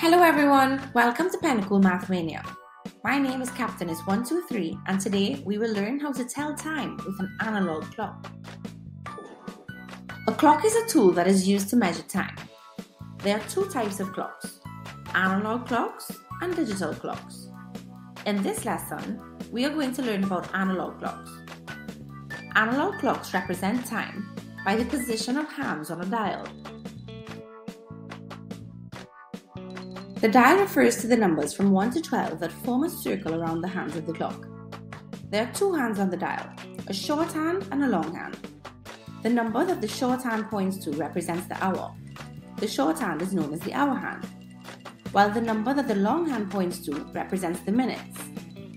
Hello everyone, welcome to Pennacool Mathmania. My name is Captainess 123 and today we will learn how to tell time with an analog clock. A clock is a tool that is used to measure time. There are two types of clocks, analog clocks and digital clocks. In this lesson, we are going to learn about analog clocks. Analog clocks represent time by the position of hands on a dial. The dial refers to the numbers from 1 to 12 that form a circle around the hands of the clock. There are two hands on the dial, a short hand and a long hand. The number that the short hand points to represents the hour. The short hand is known as the hour hand, while the number that the long hand points to represents the minutes.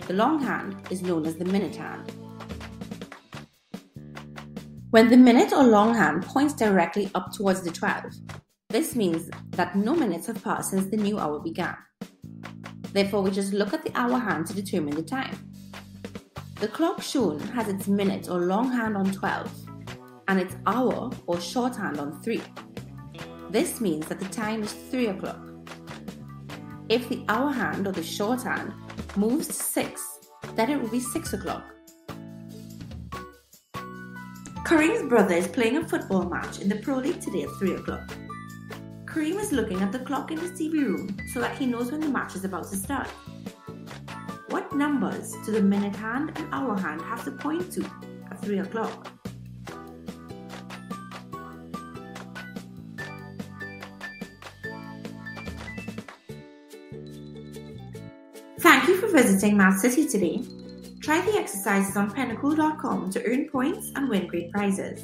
The long hand is known as the minute hand. When the minute or long hand points directly up towards the 12, this means that no minutes have passed since the new hour began. Therefore, we just look at the hour hand to determine the time. The clock shown has its minute or long hand on 12 and its hour or short hand on 3. This means that the time is 3 o'clock. If the hour hand or the short hand moves to 6, then it will be 6 o'clock. Kareem's brother is playing a football match in the Pro League today at 3 o'clock. Kareem is looking at the clock in his TV room so that he knows when the match is about to start. What numbers do the minute hand and hour hand have to point to at 3 o'clock? Thank you for visiting Math City today. Try the exercises on pennacool.com to earn points and win great prizes.